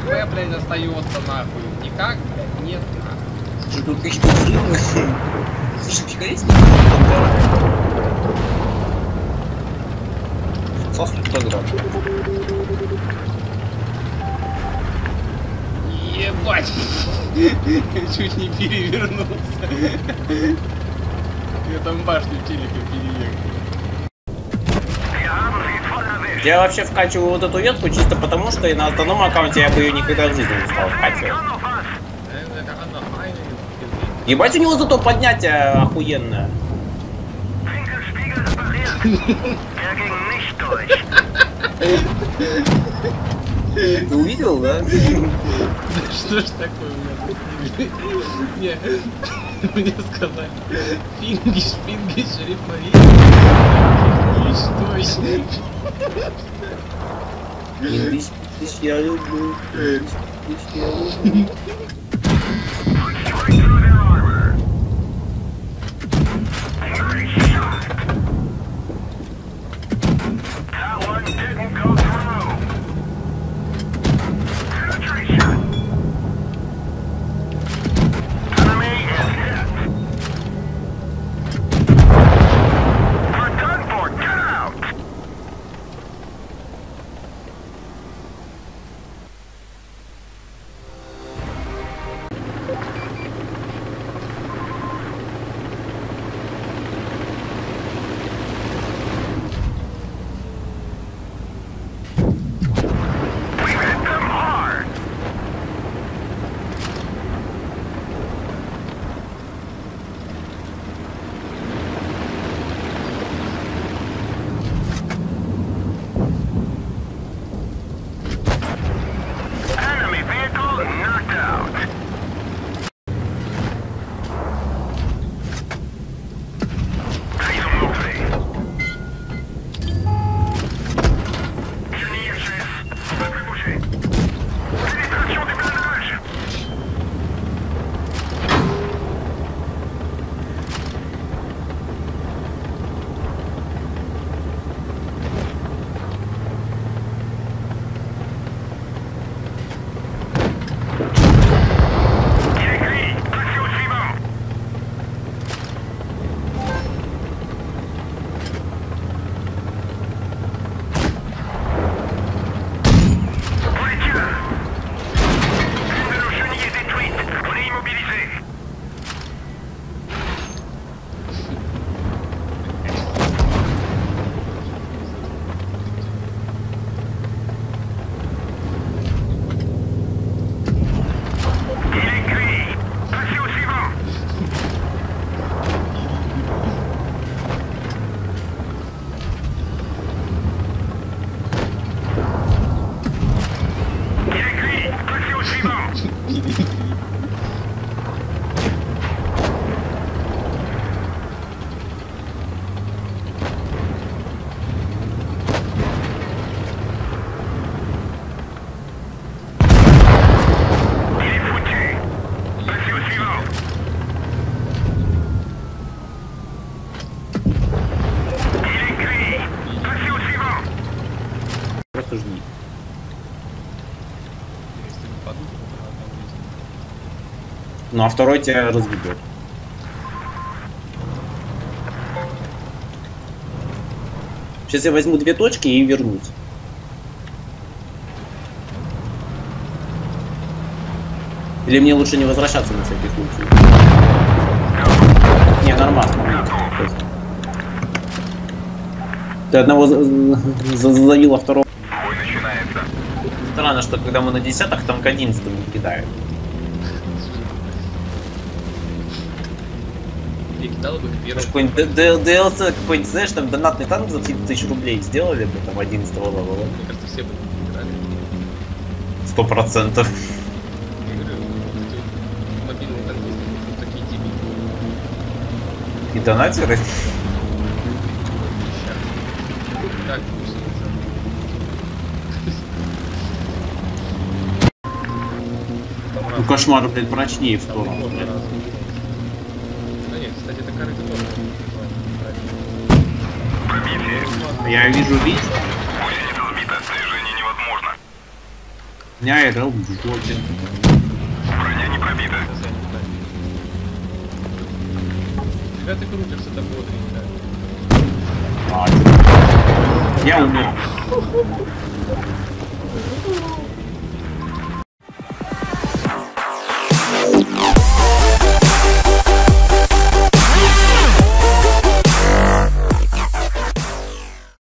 хп, блядь, остается нахуй. Никак, блядь, нет, нахуй. Слушай, тут какие-то взрывы. Слушай, пика есть? Сосну фотограф. Ебать! Чуть не перевернулся. Я там башню телека переехал. Я вообще вкачиваю вот эту ветку чисто потому, что и на остальном аккаунте я бы ее никогда в жизни не стал вкачивать. Ебать у него зато поднятие охуенное. Ты увидел, да? Что ж такое у меня Не, мне сказали. Фингиш, фингиш, репари. И что Инглиш, инглиш, я люблю. Инглиш, инглиш, я люблю. Enemy Просто жди. Ну а второй тебя разведет. Сейчас я возьму две точки и вернусь. Или мне лучше не возвращаться на всякий случай? Не, нормально. Ты одного за- за- задавил, второго... Странно, что когда мы на десятых, там к одиннадцатым не кидают. Я кидал бы к первому. Какой-нибудь DLC, какой-нибудь, знаешь, там донатный танк за 30 тысяч рублей сделали бы там 11 левела. Мне кажется, все бы играли. Сто процентов. Мобильные вот такие типы. И донатеры. Ну кошмар, блядь, прочнее в сторону. блядь. Да нет, кстати, это корыто тоже. Я вижу. У меня РЛ в жопе. Броня не пробита. Ребята крутятся так бодренько. А, Я умер.